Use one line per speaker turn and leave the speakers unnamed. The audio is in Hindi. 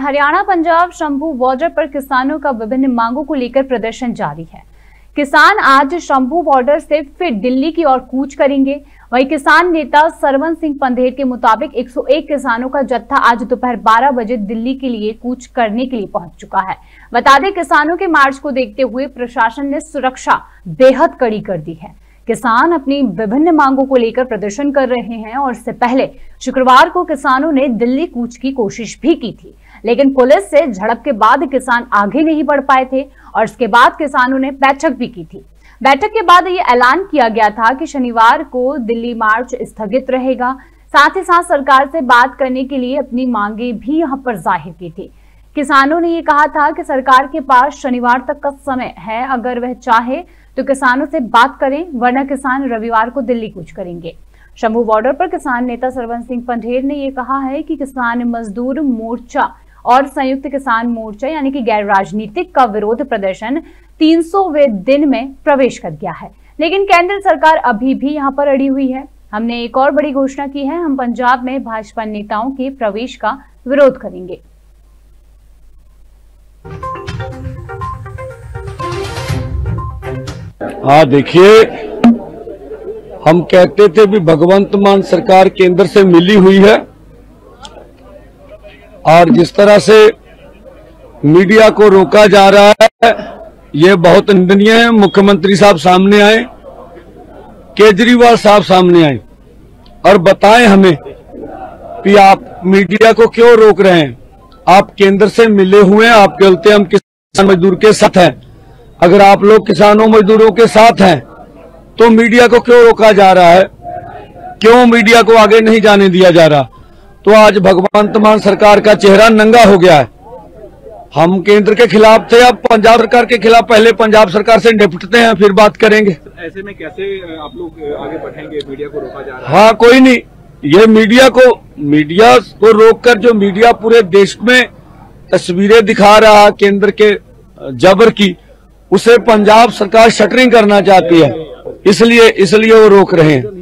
हरियाणा, पंजाब, शंभू बॉर्डर पर किसानों का विभिन्न मांगों को लेकर प्रदर्शन जारी है। किसान आज शंभू बॉर्डर से फिर दिल्ली की ओर कूच करेंगे। वहीं किसान नेता सरवन सिंह पंधेर के मुताबिक 101 किसानों का जत्था आज दोपहर 12 बजे दिल्ली के लिए कूच करने के लिए पहुँच चुका है। बता दें, किसानों के मार्च को देखते हुए प्रशासन ने सुरक्षा बेहद कड़ी कर दी है। किसान अपनी विभिन्न मांगों को लेकर प्रदर्शन कर रहे हैं और इससे पहले शुक्रवार को किसानों ने दिल्ली कूच की कोशिश भी की थी। लेकिन पुलिस से झड़प के बाद किसान आगे नहीं बढ़ पाए थे और इसके बाद किसानों ने बैठक भी की थी। बैठक के बाद ये ऐलान किया गया था कि शनिवार को दिल्ली मार्च स्थगित रहेगा। साथ ही साथ सरकार से बात करने के लिए अपनी मांगे भी यहाँ पर ज़ाहिर की थी। किसानों ने ये कहा था कि सरकार के पास शनिवार तक का समय है। अगर वह चाहे तो किसानों से बात करें, वरना किसान रविवार को दिल्ली कूच करेंगे। शंभू बॉर्डर पर किसान नेता सरवन सिंह पंढेर ने यह कहा है कि किसान मजदूर मोर्चा और संयुक्त किसान मोर्चा, यानी कि गैर राजनीतिक, का विरोध प्रदर्शन 300वें दिन में प्रवेश कर गया है। लेकिन केंद्र सरकार अभी भी यहाँ पर अड़ी हुई है। हमने एक और बड़ी घोषणा की है, हम पंजाब में भाजपा नेताओं के प्रवेश का विरोध करेंगे।
हाँ देखिए, हम कहते थे भी भगवंत मान सरकार केंद्र से मिली हुई है। और जिस तरह से मीडिया को रोका जा रहा है, ये बहुत निंदनीय है। मुख्यमंत्री साहब सामने आए, केजरीवाल साहब सामने आए और बताएँ हमें कि आप मीडिया को क्यों रोक रहे हैं? आप केंद्र से मिले हुए हैं, आप कहते हम किसान मजदूर के साथ हैं। अगर आप लोग किसानों मजदूरों के साथ हैं तो मीडिया को क्यों रोका जा रहा है? क्यों मीडिया को आगे नहीं जाने दिया जा रहा? तो आज भगवंत मान सरकार का चेहरा नंगा हो गया है। हम केंद्र के खिलाफ थे अब पंजाब सरकार के खिलाफ पहले पंजाब सरकार से निपटते हैं फिर बात करेंगे।
ऐसे में कैसे आप लोग आगे बढ़ेंगे? मीडिया को रोका जा रहा है।
हाँ कोई नहीं। ये मीडिया को मीडिया को रोककर जो मीडिया पूरे देश में तस्वीरें दिखा रहा केंद्र के जबर की उसे पंजाब सरकार शटरिंग करना चाहती है। इसलिए इसलिए वो रोक रहे हैं।